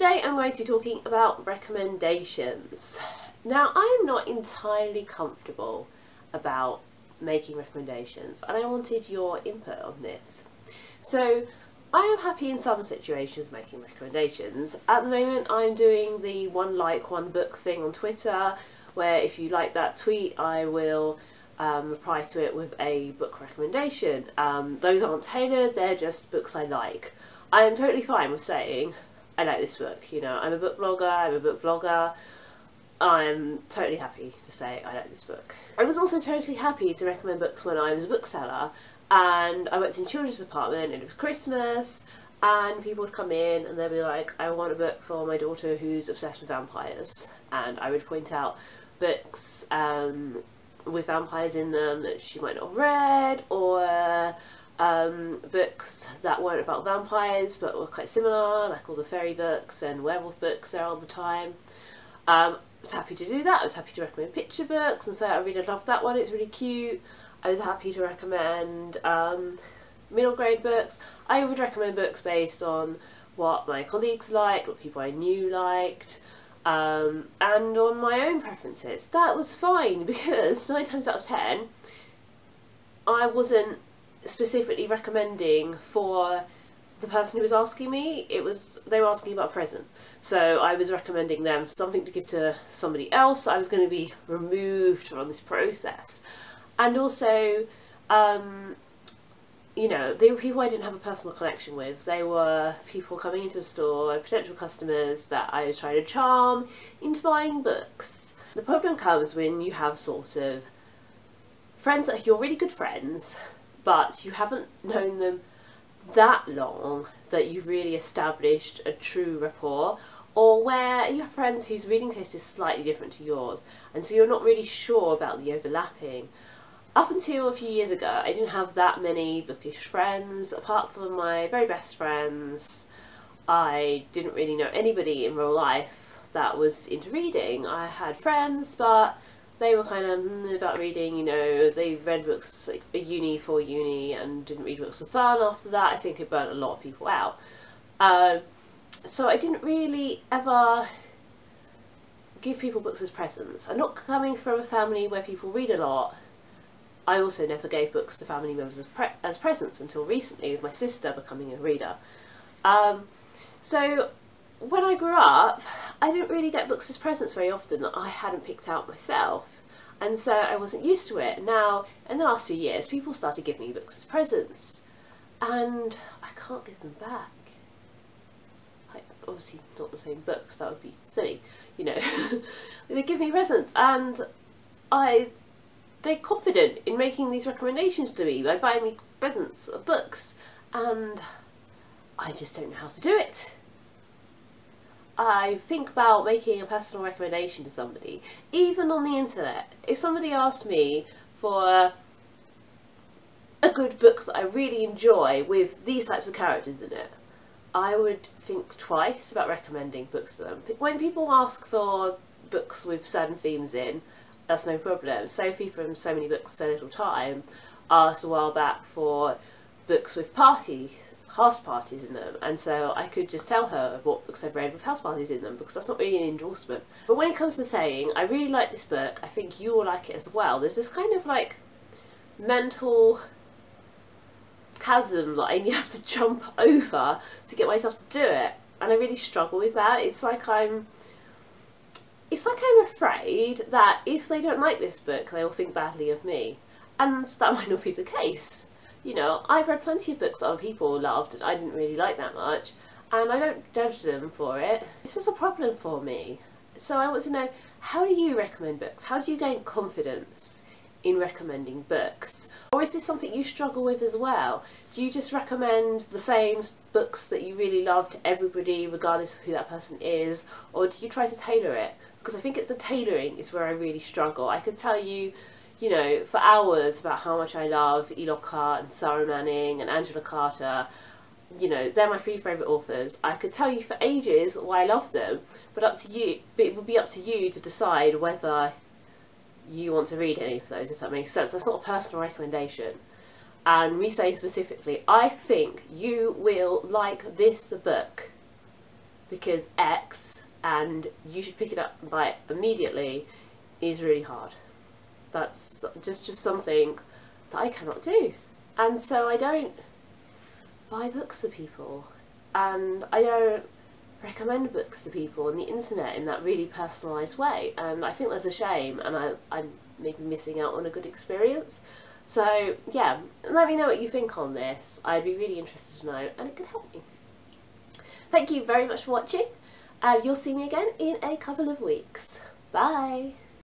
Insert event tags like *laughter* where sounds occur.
Today I'm going to be talking about recommendations. Now I'm not entirely comfortable about making recommendations and I wanted your input on this. So I am happy in some situations making recommendations. At the moment I'm doing the one like one book thing on Twitter where if you like that tweet I will um, reply to it with a book recommendation. Um, those aren't tailored, they're just books I like. I am totally fine with saying I like this book, you know, I'm a book blogger, I'm a book vlogger, I'm totally happy to say I like this book. I was also totally happy to recommend books when I was a bookseller and I worked in children's department and it was Christmas and people would come in and they'd be like, I want a book for my daughter who's obsessed with vampires. And I would point out books um, with vampires in them that she might not have read or um, books that weren't about vampires but were quite similar, like all the fairy books and werewolf books there all the time. Um, I was happy to do that. I was happy to recommend picture books and say I really loved that one, it's really cute. I was happy to recommend um, middle grade books. I would recommend books based on what my colleagues liked, what people I knew liked, um, and on my own preferences. That was fine *laughs* because nine times out of ten, I wasn't specifically recommending for the person who was asking me. It was they were asking about a present, so I was recommending them something to give to somebody else. I was going to be removed from this process, and also. Um, you know, they were people I didn't have a personal connection with. They were people coming into the store, potential customers that I was trying to charm into buying books. The problem comes when you have sort of friends that you're really good friends, but you haven't known them that long that you've really established a true rapport or where you have friends whose reading taste is slightly different to yours and so you're not really sure about the overlapping up until a few years ago, I didn't have that many bookish friends. Apart from my very best friends, I didn't really know anybody in real life that was into reading. I had friends, but they were kind of mm, about reading, you know, they read books like a uni for uni and didn't read books for fun after that. I think it burnt a lot of people out. Uh, so I didn't really ever give people books as presents. I'm not coming from a family where people read a lot I also never gave books to family members as, pre as presents until recently with my sister becoming a reader. Um, so when I grew up, I didn't really get books as presents very often that I hadn't picked out myself. And so I wasn't used to it. Now, in the last few years, people started giving me books as presents. And I can't give them back. I, obviously not the same books, that would be silly, you know. *laughs* they give me presents and I they're confident in making these recommendations to me by buying me presents of books and I just don't know how to do it. I think about making a personal recommendation to somebody, even on the internet. If somebody asked me for a good book that I really enjoy with these types of characters in it, I would think twice about recommending books to them. When people ask for books with certain themes in, that's no problem. Sophie from So Many Books, So Little Time asked a while back for books with party house parties in them and so I could just tell her what books I've read with house parties in them because that's not really an endorsement. But when it comes to saying, I really like this book, I think you will like it as well, there's this kind of like mental chasm line *laughs* you have to jump over to get myself to do it and I really struggle with that. It's like I'm it's like I'm afraid that if they don't like this book, they will think badly of me. And that *laughs* might not be the case. You know, I've read plenty of books that other people loved and I didn't really like that much, and I don't judge them for it. It's just a problem for me. So I want to know, how do you recommend books? How do you gain confidence in recommending books? Or is this something you struggle with as well? Do you just recommend the same books that you really love to everybody regardless of who that person is? Or do you try to tailor it? because I think it's the tailoring is where I really struggle. I could tell you, you know, for hours about how much I love E. Lockhart and Sarra Manning and Angela Carter. You know, they're my three favourite authors. I could tell you for ages why I love them, but up to you. But it would be up to you to decide whether you want to read any of those, if that makes sense. That's not a personal recommendation. And me saying specifically, I think you will like this book because X and you should pick it up and buy it immediately is really hard. That's just just something that I cannot do. And so I don't buy books for people and I don't recommend books to people on the internet in that really personalised way and I think that's a shame and I, I'm maybe missing out on a good experience. So yeah, let me know what you think on this. I'd be really interested to know and it could help me. Thank you very much for watching you'll see me again in a couple of weeks. Bye!